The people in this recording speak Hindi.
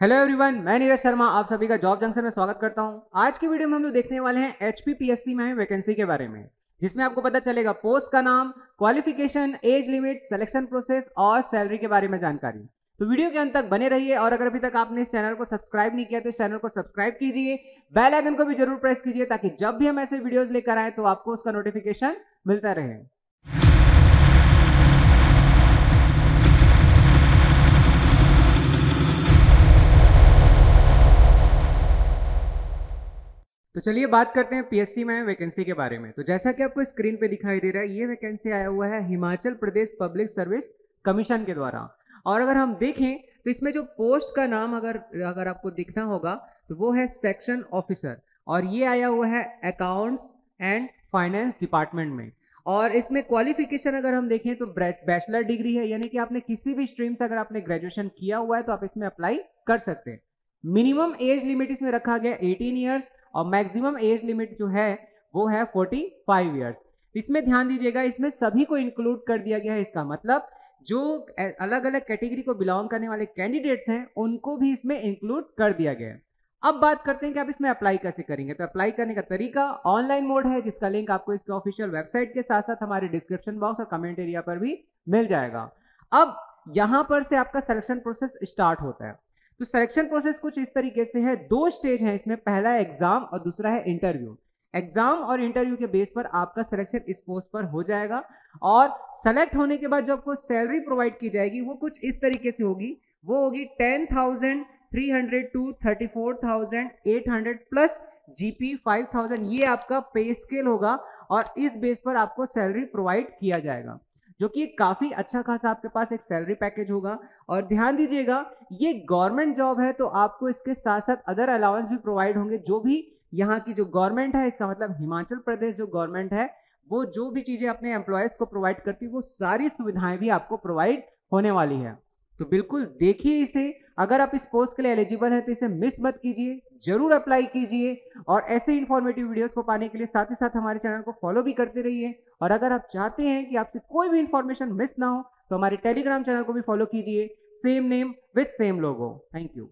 हेलो एवरीवन मैं नीरज शर्मा, आप सभी का जॉब जंक्शन में स्वागत करता हूँ। आज की वीडियो में हम लोग देखने वाले हैं एच में वैकेंसी के बारे में, जिसमें आपको पता चलेगा पोस्ट का नाम qualification age limit selection process और सैलरी के बारे में जानकारी। तो वीडियो के अंत तक बने रहिए और अगर अभी तक आपने इस चैनल को सब्सक्राइब नहीं किया तो इस चैनल को सब्सक्राइब कीजिए। बेल आइकन को भी ज़रूर प्रेस कीजिए ताकि जब भी हम ऐसे वीडियोस लेकर आए तो आपको उसका नोटिफिकेशन मिलता रहे। तो चलिए बात करते हैं पीएससी में वैकेंसी के बारे में। तो जैसा कि आपको स्क्रीन पे दिखाई दे रहा है, ये वैकेंसी आया हुआ है Himachal Pradesh public service commission के द्वारा। और अगर हम देखें तो इसमें जो पोस्ट का नाम अगर अगर आपको दिखना होगा तो वो है सेक्शन ऑफिसर और ये आया हुआ है अकाउंट्स एंड फाइनेंस डिपार्टमेंट में। और इसमें क्वालिफिकेशन अगर हम देखें तो बैचलर डिग्री है, यानी कि आपने किसी भी स्ट्रीम से अगर आपने ग्रेजुएशन किया हुआ है तो आप इसमें अप्लाई कर सकते हैं। मिनिमम एज लिमिट इसमें रखा गया 18 इयर्स और मैक्सिमम एज लिमिट जो है, वो है 45 इयर्स इसमें ध्यान दीजिएगा, इसमें सभी को इंक्लूड कर दिया गया है इसका मतलब जो अलग अलग कैटेगरी को बिलोंग करने वाले कैंडिडेट्स हैं, उनको भी इसमें इंक्लूड कर दिया गया है. अब बात करते हैं कि आप इसमें अप्लाई कैसे करेंगे. तो अप्लाई करने का तरीका ऑनलाइन मोड है, जिसका लिंक आपको इसके ऑफिशियल वेबसाइट के साथ साथ हमारे डिस्क्रिप्शन बॉक्स और कमेंट एरिया पर भी मिल जाएगा. अब यहाँ पर से आपका सिलेक्शन प्रोसेस स्टार्ट होता है. तो सिलेक्शन प्रोसेस कुछ इस तरीके से है। दो स्टेज है इसमें, पहला है एग्ज़ाम और दूसरा है इंटरव्यू एग्ज़ाम और इंटरव्यू के बेस पर आपका सिलेक्शन इस पोस्ट पर हो जाएगा और सेलेक्ट होने के बाद जो आपको सैलरी प्रोवाइड की जाएगी, वो कुछ इस तरीके से होगी। वो होगी ten thousand three hundred to thirty four thousand eight hundred plus GP five thousand ये आपका पे स्केल होगा और इस बेस पर आपको सैलरी प्रोवाइड किया जाएगा। जो कि काफ़ी अच्छा खासा आपके पास एक सैलरी पैकेज होगा। और ध्यान दीजिएगा, ये गवर्नमेंट जॉब है तो आपको इसके साथ साथ अदर अलाउंस भी प्रोवाइड होंगे। जो भी यहाँ की जो गवर्नमेंट है, इसका मतलब हिमाचल प्रदेश जो गवर्नमेंट है, वो जो भी चीज़ें अपने एम्प्लॉयज़ को प्रोवाइड करती है, वो सारी सुविधाएँ भी आपको प्रोवाइड होने वाली है। तो बिल्कुल देखिए इसे। अगर आप इस पोस्ट के लिए एलिजिबल हैं तो इसे मिस मत कीजिए, ज़रूर अप्लाई कीजिए और ऐसे इन्फॉर्मेटिव वीडियोस को पाने के लिए साथ ही साथ हमारे चैनल को फॉलो भी करते रहिए। और अगर आप चाहते हैं कि आपसे कोई भी इन्फॉर्मेशन मिस ना हो तो हमारे टेलीग्राम चैनल को भी फॉलो कीजिए। Same name with same logo thank you